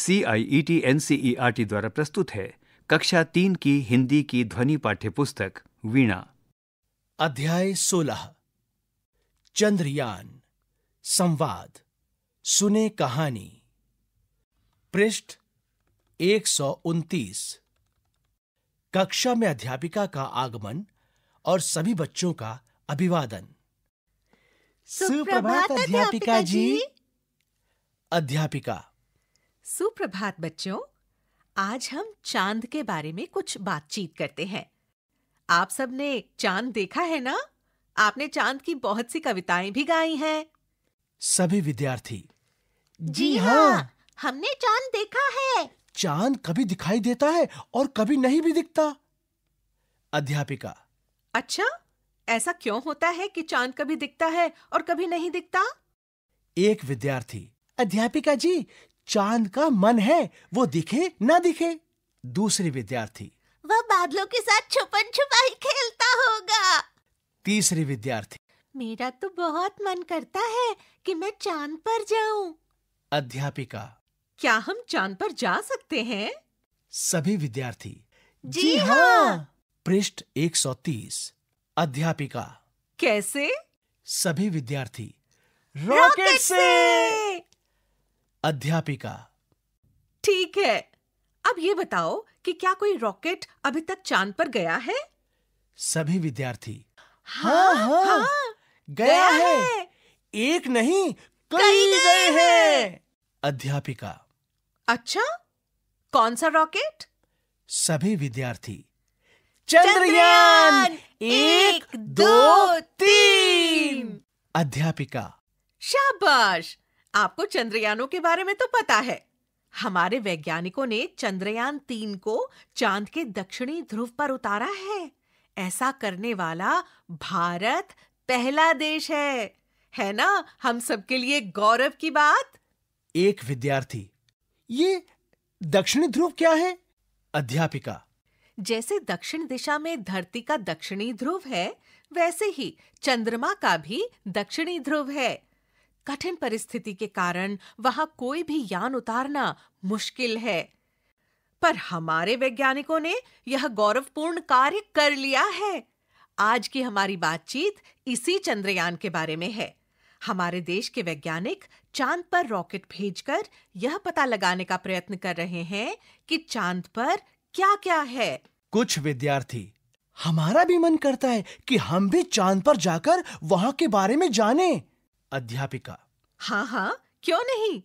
C I E T N C E R T द्वारा प्रस्तुत है। कक्षा तीन की हिंदी की ध्वनि पाठ्य पुस्तक वीणा। अध्याय सोलह। चंद्रयान। संवाद। सुने कहानी। पृष्ठ एक सौ उनतीस। कक्षा में अध्यापिका का आगमन और सभी बच्चों का अभिवादन। सुप्रभात, अध्यापिका जी। अध्यापिका सुप्रभात बच्चों। आज हम चाँद के बारे में कुछ बातचीत करते हैं। आप सबने चाँद देखा है ना? आपने चाँद की बहुत सी कविताएँ भी गाई हैं। सभी विद्यार्थी। जी हाँ, हमने चाँद देखा है। चाँद कभी दिखाई देता है और कभी नहीं भी दिखता। अध्यापिका। अच्छा ऐसा क्यों होता है कि चाँद कभी दिखता है और कभी नहीं दिखता? एक विद्यार्थी। अध्यापिका जी चाँद का मन है वो दिखे ना दिखे? दूसरी विद्यार्थी। वह बादलों के साथ छुपन छुपाई खेलता होगा। तीसरे विद्यार्थी। मेरा तो बहुत मन करता है कि मैं चाँद पर जाऊँ। अध्यापिका। क्या हम चाँद पर जा सकते हैं? सभी विद्यार्थी। जी हाँ। पृष्ठ 130 अध्यापिका। कैसे? सभी विद्यार्थी। रॉकेट से! अध्यापिका। ठीक है। अब ये बताओ कि क्या कोई रॉकेट अभी तक चाँद पर गया है? सभी विद्यार्थी। हाँ, हाँ, हाँ, गया गया है। है। एक नहीं कई गए हैं। अध्यापिका। अच्छा कौन सा रॉकेट? सभी विद्यार्थी। चंद्रयान, एक, दो, तीन। अध्यापिका। शाबाश। आपको चंद्रयानों के बारे में तो पता है। हमारे वैज्ञानिकों ने चंद्रयान तीन को चाँद के दक्षिणी ध्रुव पर उतारा है। ऐसा करने वाला भारत पहला देश है। है ना? हम सबके लिए गौरव की बात। एक विद्यार्थी ये दक्षिणी ध्रुव क्या है? अध्यापिका। जैसे दक्षिण दिशा में धरती का दक्षिणी ध्रुव है वैसे ही चंद्रमा का भी दक्षिणी ध्रुव है। कठिन परिस्थिति के कारण वहाँ कोई भी यान उतारना मुश्किल है। पर हमारे वैज्ञानिकों ने यह गौरवपूर्ण कार्य कर लिया है। आज की हमारी बातचीत इसी चंद्रयान के बारे में है। हमारे देश के वैज्ञानिक चाँद पर रॉकेट भेजकर यह पता लगाने का प्रयत्न कर रहे हैं कि चाँद पर क्या क्या है। कुछ विद्यार्थी, हमारा भी मन करता है कि हम भी चाँद पर जाकर वहाँ के बारे में जानें। अध्यापिका। हाँ हाँ क्यों नहीं?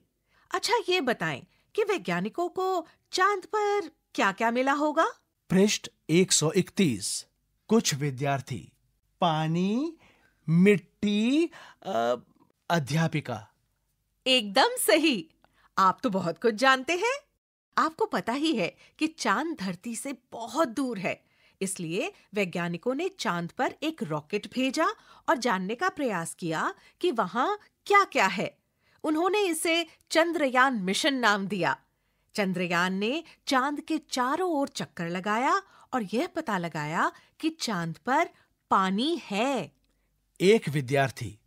अच्छा ये बताएँ कि वैज्ञानिकों को चाँद पर क्या क्या मिला होगा? पृष्ठ 131 कुछ विद्यार्थी पानी मिट्टी अ, अध्यापिका। एकदम सही। आप तो बहुत कुछ जानते हैं। आपको पता ही है कि चाँद धरती से बहुत दूर है। इसलिए वैज्ञानिकों ने चाँद पर एक रॉकेट भेजा और जानने का प्रयास किया कि वहाँ क्या क्या है। उन्होंने इसे चंद्रयान मिशन नाम दिया। चंद्रयान ने चाँद के चारों ओर चक्कर लगाया और यह पता लगाया कि चाँद पर पानी है। एक विद्यार्थी,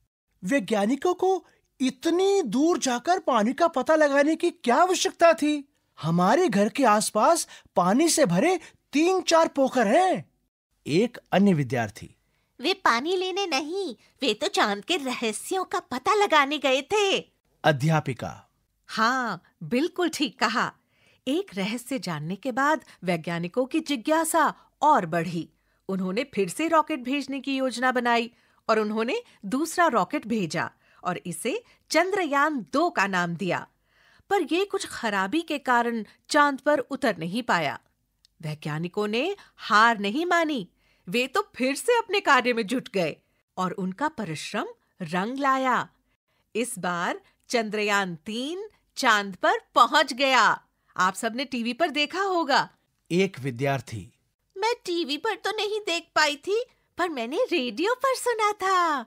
वैज्ञानिकों को इतनी दूर जाकर पानी का पता लगाने की क्या आवश्यकता थी? हमारे घर के आसपास पानी से भरे तीन चार पोखर हैं। एक अन्य विद्यार्थी। वे पानी लेने नहीं वे तो चाँद के रहस्यों का पता लगाने गए थे। अध्यापिका। हाँ बिल्कुल ठीक कहा। एक रहस्य जानने के बाद वैज्ञानिकों की जिज्ञासा और बढ़ी। उन्होंने फिर से रॉकेट भेजने की योजना बनाई और उन्होंने दूसरा रॉकेट भेजा और इसे चंद्रयान दो का नाम दिया। पर यह कुछ खराबी के कारण चाँद पर उतर नहीं पाया। वैज्ञानिकों ने हार नहीं मानी। वे तो फिर से अपने कार्य में जुट गए और उनका परिश्रम रंग लाया। इस बार चंद्रयान तीन चाँद पर पहुँच गया। आप सबने टीवी पर देखा होगा। एक विद्यार्थी। मैं टीवी पर तो नहीं देख पाई थी पर मैंने रेडियो पर सुना था।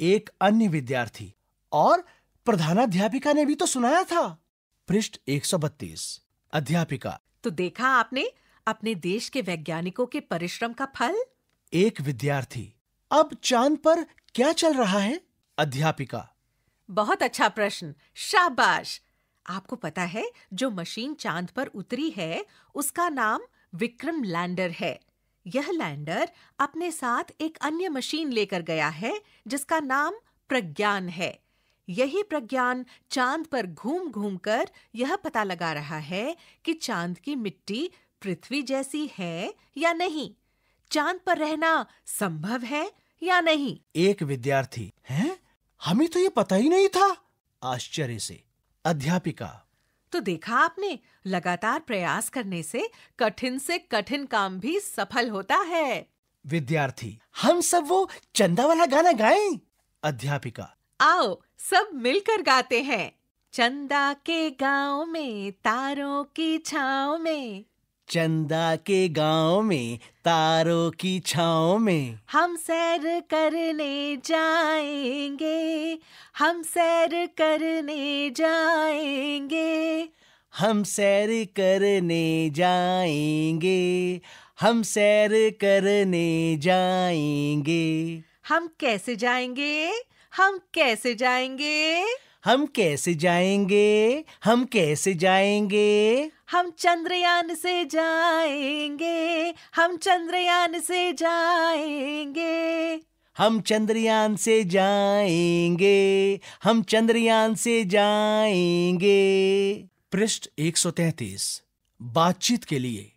एक अन्य विद्यार्थी और प्रधानाध्यापिका ने भी तो सुनाया था। पृष्ठ 132 अध्यापिका। तो देखा आपने अपने देश के वैज्ञानिकों के परिश्रम का फल? एक विद्यार्थी अब चाँद पर क्या चल रहा है? अध्यापिका। बहुत अच्छा प्रश्न शाबाश। आपको पता है जो मशीन चाँद पर उतरी है उसका नाम विक्रम लैंडर है। यह लैंडर अपने साथ एक अन्य मशीन लेकर गया है जिसका नाम प्रज्ञान है। यही प्रज्ञान चाँद पर घूम घूम कर यह पता लगा रहा है कि चाँद की मिट्टी पृथ्वी जैसी है या नहीं? चाँद पर रहना संभव है या नहीं? एक विद्यार्थी हैं? हमें तो ये पता ही नहीं था। आश्चर्य से। अध्यापिका। तो देखा आपने लगातार प्रयास करने से कठिन से कठिन काम भी सफल होता है। विद्यार्थी हम सब वो चंदा वाला गाना गाएँ? अध्यापिका। आओ सब मिलकर गाते हैं। चंदा के गाँव में तारों की छाव में। चंदा के गाँव में तारों की छाओ में। हम सैर करने जाएँगे हम सैर करने जाएँगे। हम सैर करने जाएँगे हम सैर करने जाएँगे। हम कैसे जाएँगे? हम कैसे जाएँगे? हम कैसे जाएँगे? हम कैसे जाएँगे? हम चंद्रयान से जाएँगे। हम चंद्रयान से जाएँगे। हम चंद्रयान से जाएँगे। हम चंद्रयान से जाएँगे। पृष्ठ 133 बातचीत के लिए।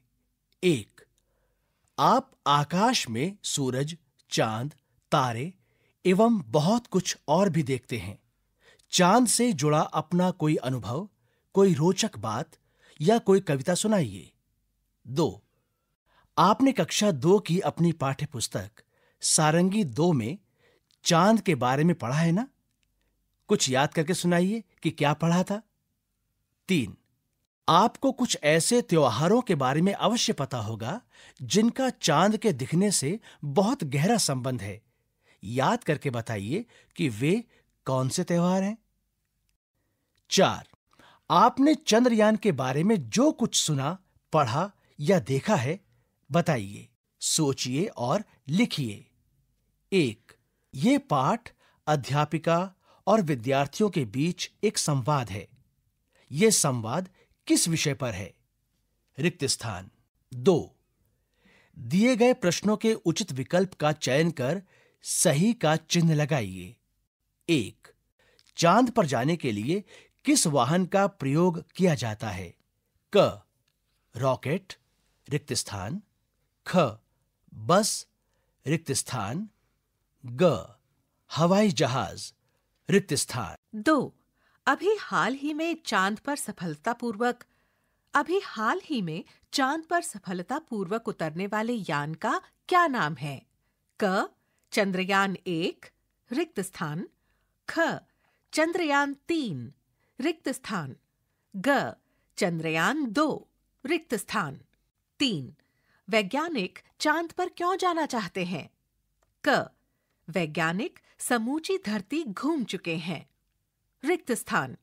एक आप आकाश में सूरज चाँद तारे एवं बहुत कुछ और भी देखते हैं। चाँद से जुड़ा अपना कोई अनुभव, कोई रोचक बात या कोई कविता सुनाइए। दो, आपने कक्षा दो की अपनी पाठ्य पुस्तक सारंगी दो में चाँद के बारे में पढ़ा है ना? कुछ याद करके सुनाइए कि क्या पढ़ा था। तीन, आपको कुछ ऐसे त्योहारों के बारे में अवश्य पता होगा जिनका चाँद के दिखने से बहुत गहरा संबंध है। याद करके बताइए कि वे कौन से त्योहार हैं? चार। आपने चंद्रयान के बारे में जो कुछ सुना, पढ़ा या देखा है, बताइए, सोचिए और लिखिए। एक, ये पाठ अध्यापिका और विद्यार्थियों के बीच एक संवाद है। यह संवाद किस विषय पर है? रिक्त स्थान। दो, दिए गए प्रश्नों के उचित विकल्प का चयन कर सही का चिन्ह लगाइए। एक, चाँद पर जाने के लिए किस वाहन का प्रयोग किया जाता है? क, रॉकेट रिक्त स्थान ख, बस रिक्त स्थान ग, हवाई जहाज़ रिक्त स्थान दो, अभी हाल ही में चाँद पर सफलतापूर्वक, अभी हाल ही में चाँद पर सफलतापूर्वक उतरने वाले यान का क्या नाम है? क, चंद्रयान एक रिक्त स्थान ख, चंद्रयान तीन रिक्त स्थान। ग, चंद्रयान दो, रिक्त स्थान। तीन, वैज्ञानिक चाँद पर क्यों जाना चाहते हैं? क, वैज्ञानिक समूची धरती घूम चुके हैं। रिक्त स्थान।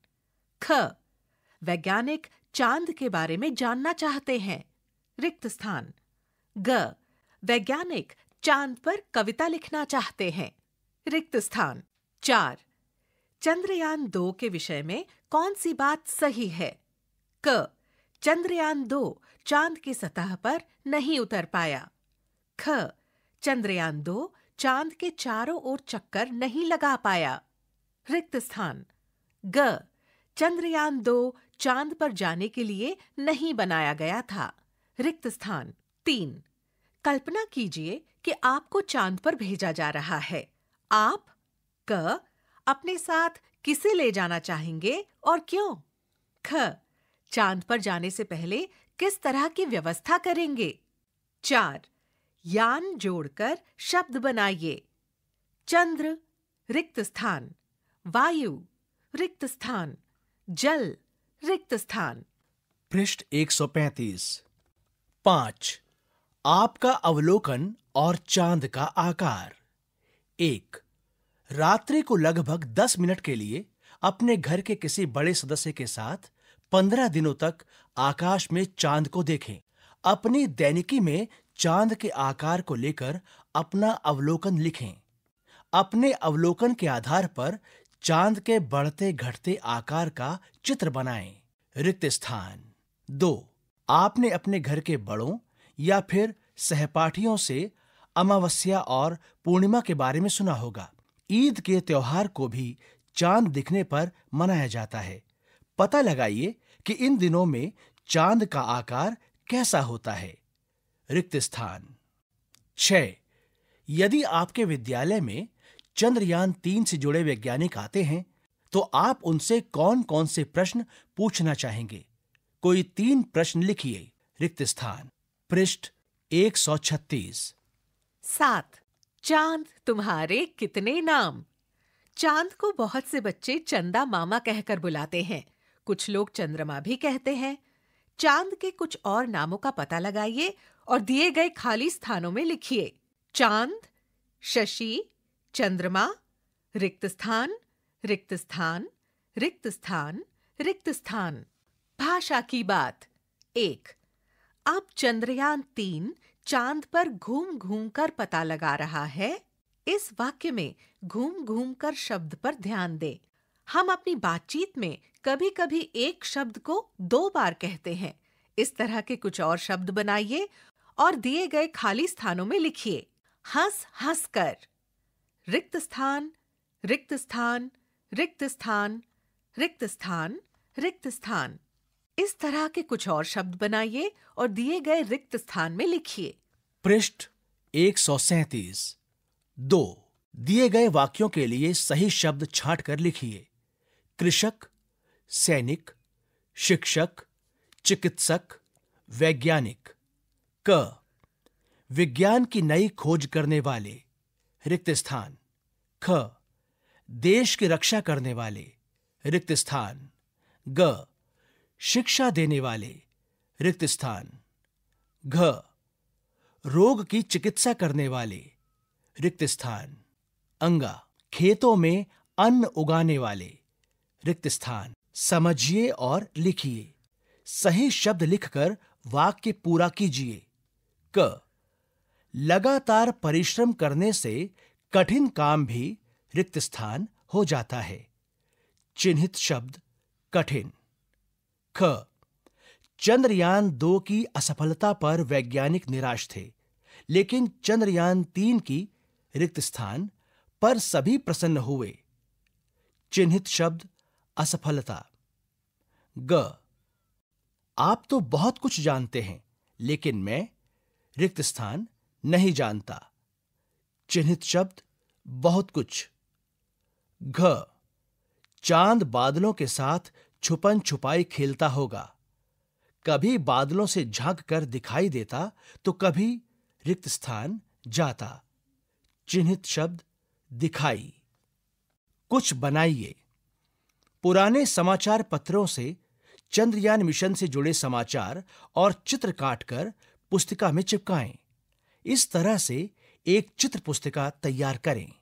ख, वैज्ञानिक चाँद के बारे में जानना चाहते हैं। रिक्त स्थान। ग, वैज्ञानिक चाँद पर कविता लिखना चाहते हैं। रिक्त स्थान। चार चंद्रयान दो के विषय में कौन सी बात सही है? क. चंद्रयान दो चाँद की सतह पर नहीं उतर पाया। ख. चंद्रयान दो चाँद के चारों ओर चक्कर नहीं लगा पाया। रिक्त स्थान। ग. चंद्रयान दो चाँद पर जाने के लिए नहीं बनाया गया था। रिक्त स्थान। तीन। कल्पना कीजिए कि आपको चाँद पर भेजा जा रहा है। आप क. अपने साथ किसे ले जाना चाहेंगे और क्यों? ख. चाँद पर जाने से पहले किस तरह की व्यवस्था करेंगे? चार. यान जोड़कर शब्द बनाइए। चंद्र, रिक्त स्थान। वायु, रिक्त स्थान। जल, रिक्त स्थान। पृष्ठ 135 पाँच. आपका अवलोकन और चाँद का आकार। एक. रात्रि को लगभग दस मिनट के लिए अपने घर के किसी बड़े सदस्य के साथ पंद्रह दिनों तक आकाश में चाँद को देखें। अपनी दैनिकी में चाँद के आकार को लेकर अपना अवलोकन लिखें। अपने अवलोकन के आधार पर चाँद के बढ़ते घटते आकार का चित्र बनाएँ। रिक्त स्थान। दो, आपने अपने घर के बड़ों या फिर सहपाठियों से अमावस्या और पूर्णिमा के बारे में सुना होगा। ईद के त्योहार को भी चाँद दिखने पर मनाया जाता है। पता लगाइए कि इन दिनों में चाँद का आकार कैसा होता है। रिक्त स्थान। छ यदि आपके विद्यालय में चंद्रयान तीन से जुड़े वैज्ञानिक आते हैं तो आप उनसे कौन कौन से प्रश्न पूछना चाहेंगे? कोई तीन प्रश्न लिखिए। रिक्त स्थान। पृष्ठ 136 सात। चाँद, तुम्हारे कितने नाम? चाँद को बहुत से बच्चे चंदा मामा कहकर बुलाते हैं। कुछ लोग चंद्रमा भी कहते हैं। चाँद के कुछ और नामों का पता लगाइए और दिए गए खाली स्थानों में लिखिए। चाँद, शशि, चंद्रमा, रिक्त स्थान रिक्त स्थान रिक्त स्थान रिक्त स्थान। भाषा की बात। एक अब चंद्रयान तीन चाँद पर घूम घूम कर पता लगा रहा है। इस वाक्य में घूम घूम कर शब्द पर ध्यान दें। हम अपनी बातचीत में कभी कभी एक शब्द को दो बार कहते हैं। इस तरह के कुछ और शब्द बनाइए और दिए गए खाली स्थानों में लिखिए। हंस हंस कर। रिक्त स्थान रिक्त स्थान रिक्त स्थान रिक्त स्थान रिक्त स्थान। इस तरह के कुछ और शब्द बनाइए और दिए गए रिक्त स्थान में लिखिए। पृष्ठ 137 दो, दिए गए वाक्यों के लिए सही शब्द छाट कर लिखिए। कृषक, सैनिक, शिक्षक, चिकित्सक, वैज्ञानिक। क, विज्ञान की नई खोज करने वाले। रिक्त स्थान। ख, देश की रक्षा करने वाले। रिक्त स्थान। ग शिक्षा देने वाले। रिक्त स्थान। घ। रोग की चिकित्सा करने वाले। रिक्त स्थान। अंगा। खेतों में अन्न उगाने वाले। रिक्त स्थान। समझिए और लिखिए। सही शब्द लिखकर वाक्य पूरा कीजिए। क। लगातार परिश्रम करने से कठिन काम भी रिक्त स्थान हो जाता है। चिन्हित शब्द, कठिन। ख। चंद्रयान दो की असफलता पर वैज्ञानिक निराश थे, लेकिन चंद्रयान तीन की रिक्त स्थान पर सभी प्रसन्न हुए। चिन्हित शब्द, असफलता। ग। आप तो बहुत कुछ जानते हैं, लेकिन मैं रिक्त स्थान नहीं जानता। चिन्हित शब्द, बहुत कुछ। घ। चाँद बादलों के साथ छुपन छुपाई खेलता होगा। कभी बादलों से झाँक कर दिखाई देता तो कभी रिक्त स्थान जाता। चिन्हित शब्द, दिखाई। कुछ बनाइए। पुराने समाचार पत्रों से, चंद्रयान मिशन से जुड़े समाचार और चित्र काटकर पुस्तिका में चिपकाएँ। इस तरह से एक चित्र पुस्तिका तैयार करें।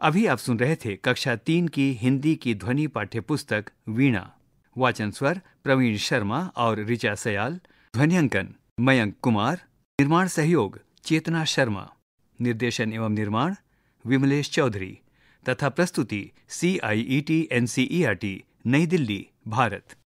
अभी आप सुन रहे थे कक्षा तीन की हिंदी की ध्वनि पाठ्य पुस्तक वीणा। वाचन स्वर प्रवीण शर्मा और ऋचा सयाल। ध्वनियांकन मयंक कुमार। निर्माण सहयोग चेतना शर्मा। निर्देशन एवं निर्माण विमलेश चौधरी। तथा प्रस्तुति C I E T N C E R T नई दिल्ली, भारत।